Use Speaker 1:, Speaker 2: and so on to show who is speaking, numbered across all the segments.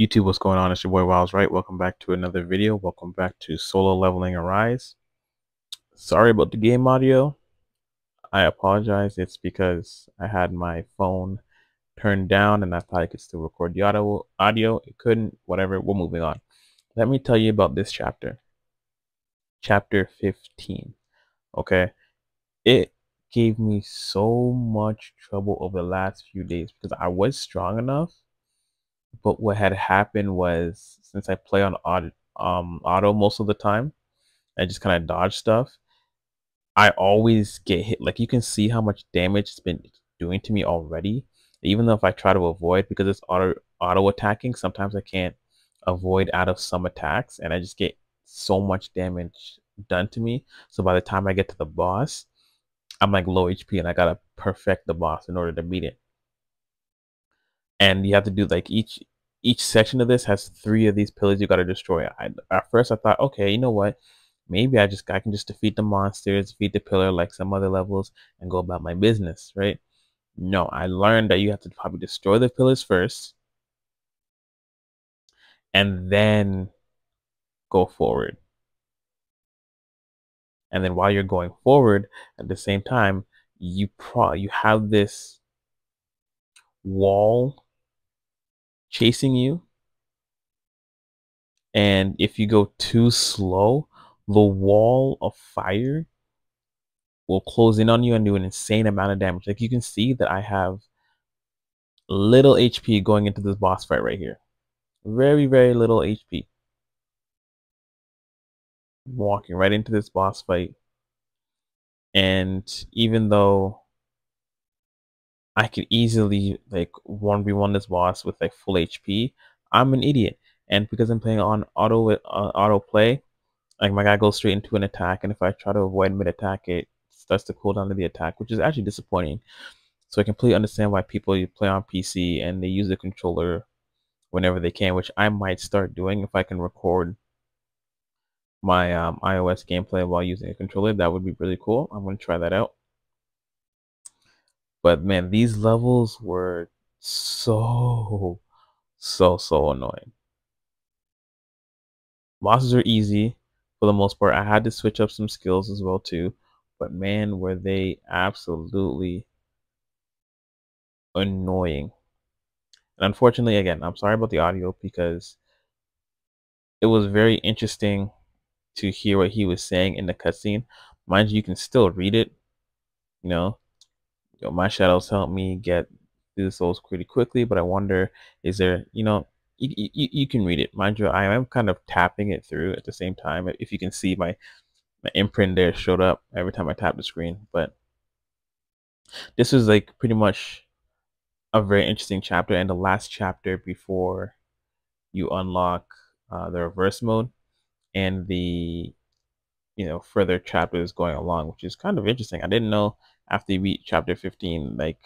Speaker 1: YouTube, what's going on? It's your boy Wow is Right. Welcome back to another video. Welcome back to Solo Leveling Arise. Sorry about the game audio. I apologize. It's because I had my phone turned down and I thought I could still record the audio. Audio, it couldn't. Whatever. We're moving on. Let me tell you about this chapter. Chapter 15. Okay. It gave me so much trouble over the last few days because I was strong enough but what had happened was since I play on auto, um, auto most of the time, I just kind of dodge stuff. I always get hit. Like you can see how much damage it's been doing to me already. Even though if I try to avoid because it's auto auto attacking, sometimes I can't avoid out of some attacks, and I just get so much damage done to me. So by the time I get to the boss, I'm like low HP, and I gotta perfect the boss in order to beat it and you have to do like each each section of this has three of these pillars you got to destroy. I, at first, I thought, okay, you know what? Maybe I just I can just defeat the monsters, defeat the pillar like some other levels, and go about my business, right? No, I learned that you have to probably destroy the pillars first, and then go forward. And then while you're going forward, at the same time, you pro you have this wall chasing you. And if you go too slow, the wall of fire will close in on you and do an insane amount of damage. Like you can see that I have little HP going into this boss fight right here. Very, very little HP. Walking right into this boss fight. And even though I could easily like 1v1 this boss with like full HP. I'm an idiot. And because I'm playing on auto uh, auto play, like my guy goes straight into an attack, and if I try to avoid mid attack, it starts to cool down to the attack, which is actually disappointing. So I completely understand why people play on PC and they use the controller whenever they can, which I might start doing if I can record my um, iOS gameplay while using a controller. That would be really cool. I'm going to try that out. But man, these levels were so, so, so annoying. Bosses are easy for the most part. I had to switch up some skills as well too. But man, were they absolutely annoying. And unfortunately, again, I'm sorry about the audio because it was very interesting to hear what he was saying in the cutscene. Mind you, you can still read it, you know, you know, my shadows help me get through the souls pretty quickly, but I wonder, is there, you know, you, you, you can read it. Mind you, I am kind of tapping it through at the same time. If you can see my, my imprint there showed up every time I tap the screen, but this was like pretty much a very interesting chapter and the last chapter before you unlock uh, the reverse mode and the you know further chapters going along which is kind of interesting i didn't know after you beat chapter 15, like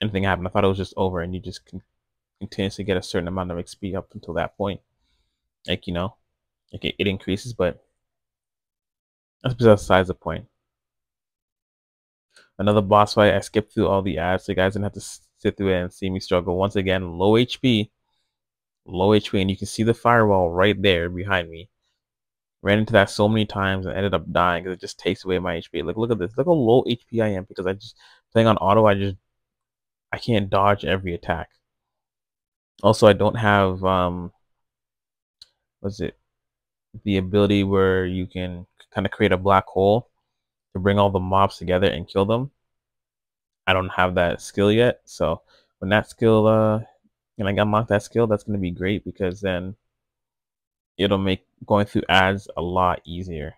Speaker 1: anything happened. I thought it was just over and you just can continuously get a certain amount of XP up until that point. Like, you know, like it, it increases, but that's besides the point. Another boss fight, I skipped through all the ads, so you guys didn't have to sit through it and see me struggle. Once again, low HP, low HP, and you can see the firewall right there behind me ran into that so many times and ended up dying because it just takes away my HP. Like, look at this. Look how low HP I am because I just playing on auto. I just I can't dodge every attack. Also, I don't have um, what's it? The ability where you can kind of create a black hole to bring all the mobs together and kill them. I don't have that skill yet, so when that skill uh, and I unlock that skill, that's gonna be great because then it'll make going through ads a lot easier.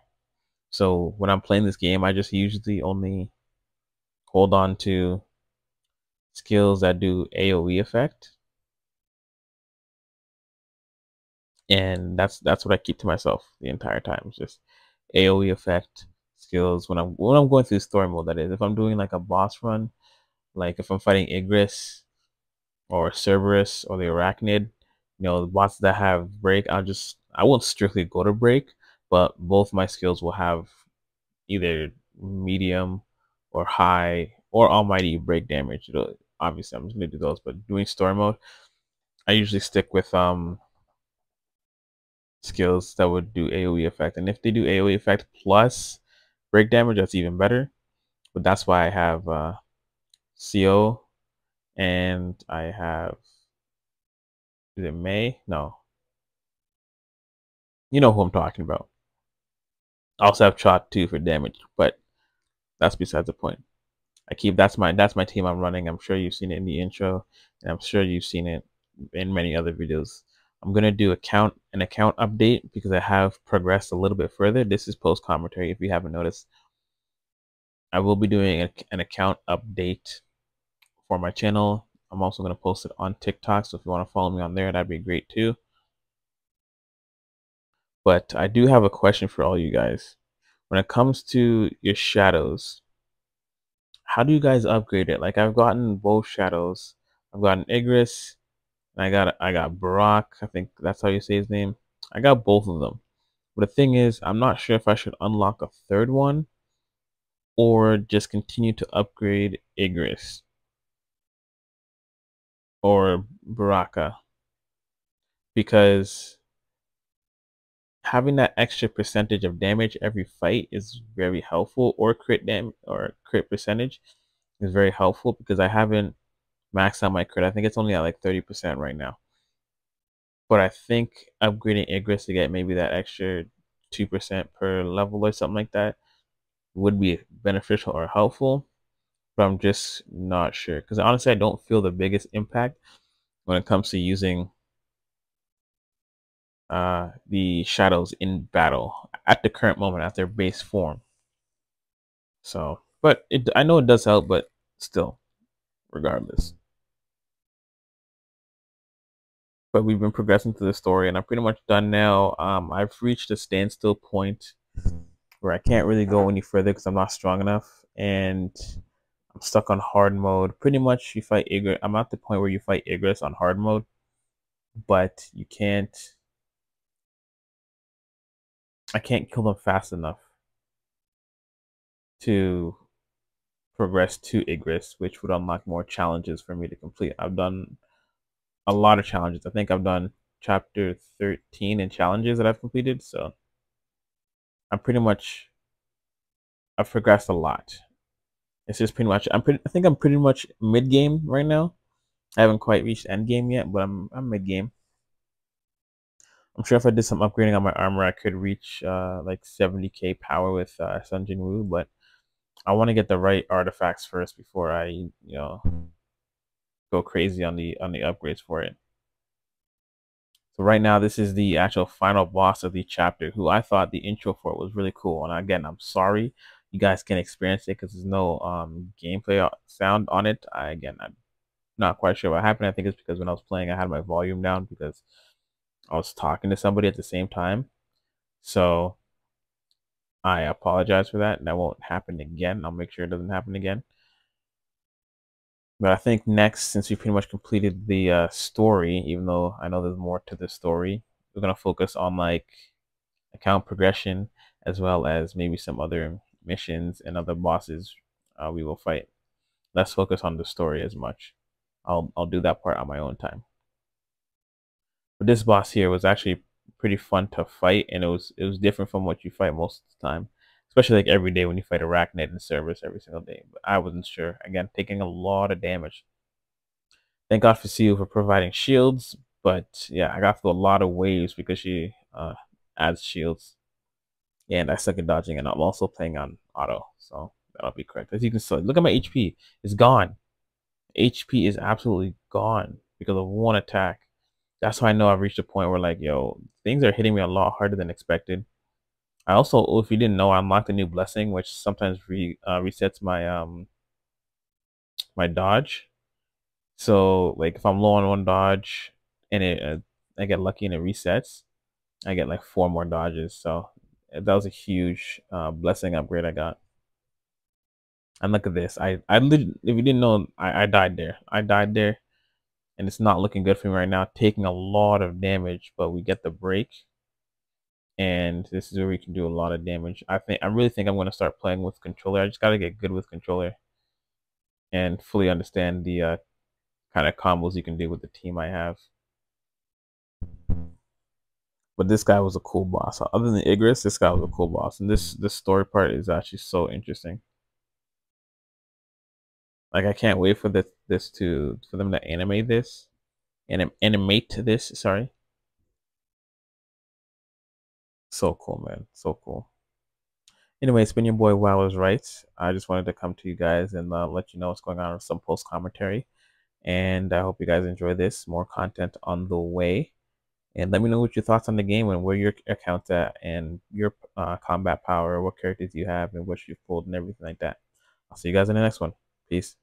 Speaker 1: So when I'm playing this game, I just usually only hold on to skills that do AoE effect. And that's that's what I keep to myself the entire time. It's just AoE effect skills when I'm when I'm going through story mode that is. If I'm doing like a boss run, like if I'm fighting Igris or Cerberus or the Arachnid, you know, the bosses that have break, I'll just I won't strictly go to break, but both my skills will have either medium or high or almighty break damage. It'll, obviously, I'm just gonna do those, but doing story mode, I usually stick with um skills that would do AoE effect. And if they do AoE effect plus break damage, that's even better. But that's why I have uh, CO and I have is it May? No. You know who I'm talking about. I also have Chot too for damage, but that's besides the point. I keep that's my that's my team I'm running. I'm sure you've seen it in the intro, and I'm sure you've seen it in many other videos. I'm gonna do account an account update because I have progressed a little bit further. This is post commentary if you haven't noticed. I will be doing a, an account update for my channel. I'm also gonna post it on TikTok, so if you want to follow me on there, that'd be great too. But I do have a question for all you guys. When it comes to your shadows, how do you guys upgrade it? Like I've gotten both shadows. I've gotten Igris, and I got I got Barak. I think that's how you say his name. I got both of them. But the thing is, I'm not sure if I should unlock a third one or just continue to upgrade Igris or Baraka because having that extra percentage of damage every fight is very helpful or crit dam or crit percentage is very helpful because I haven't maxed out my crit. I think it's only at like 30% right now. But I think upgrading Igris to get maybe that extra 2% per level or something like that would be beneficial or helpful. But I'm just not sure. Because honestly, I don't feel the biggest impact when it comes to using uh, the shadows in battle at the current moment at their base form. So, but it, I know it does help, but still, regardless. But we've been progressing through the story, and I'm pretty much done now. Um, I've reached a standstill point where I can't really go any further because I'm not strong enough, and I'm stuck on hard mode. Pretty much, you fight Igris. I'm at the point where you fight Igris on hard mode, but you can't I can't kill them fast enough to progress to Igris, which would unlock more challenges for me to complete. I've done a lot of challenges. I think I've done chapter 13 in challenges that I've completed, so I'm pretty much I've progressed a lot. It's just pretty much I'm pretty I think I'm pretty much mid game right now. I haven't quite reached end game yet, but I'm I'm mid game. I'm sure if I did some upgrading on my armor, I could reach uh, like 70k power with uh, Sung Jinwoo, but I want to get the right artifacts first before I, you know, go crazy on the on the upgrades for it. So right now, this is the actual final boss of the chapter, who I thought the intro for was really cool. And again, I'm sorry you guys can experience it because there's no um, gameplay sound on it. I, again, I'm not quite sure what happened. I think it's because when I was playing, I had my volume down because I was talking to somebody at the same time. So I apologize for that. That won't happen again. I'll make sure it doesn't happen again. But I think next, since we pretty much completed the uh, story, even though I know there's more to the story, we're going to focus on like account progression as well as maybe some other missions and other bosses uh, we will fight. Let's focus on the story as much. I'll, I'll do that part on my own time. But this boss here was actually pretty fun to fight, and it was it was different from what you fight most of the time, especially like every day when you fight Arachnid and Cerberus every single day. But I wasn't sure. Again, taking a lot of damage. Thank God for Siu for providing shields, but yeah, I got through a lot of waves because she uh, adds shields, and I suck at dodging, and I'm also playing on auto, so that'll be correct. As you can see, look at my HP; it's gone. HP is absolutely gone because of one attack that's why I know I've reached a point where like, yo, things are hitting me a lot harder than expected. I also, if you didn't know, I unlocked a new blessing, which sometimes re, uh, resets my um my dodge. So like if I'm low on one dodge and it uh, I get lucky and it resets, I get like four more dodges. So that was a huge uh, blessing upgrade I got. And look at this. I I if you didn't know, I, I died there. I died there and it's not looking good for me right now. Taking a lot of damage, but we get the break, and this is where we can do a lot of damage. I think I really think I'm going to start playing with controller. I just got to get good with controller and fully understand the uh, kind of combos you can do with the team I have. But this guy was a cool boss. Other than Igris, this guy was a cool boss, and this this story part is actually so interesting. Like I can't wait for this this to for them to animate this, and animate this. Sorry. So cool, man. So cool. Anyway, it's been your boy Wow is Right. I just wanted to come to you guys and uh, let you know what's going on with some post commentary. And I hope you guys enjoy this. More content on the way. And let me know what your thoughts on the game and where your account's at and your uh, combat power, what characters you have and what you pulled and everything like that. I'll see you guys in the next one. Peace.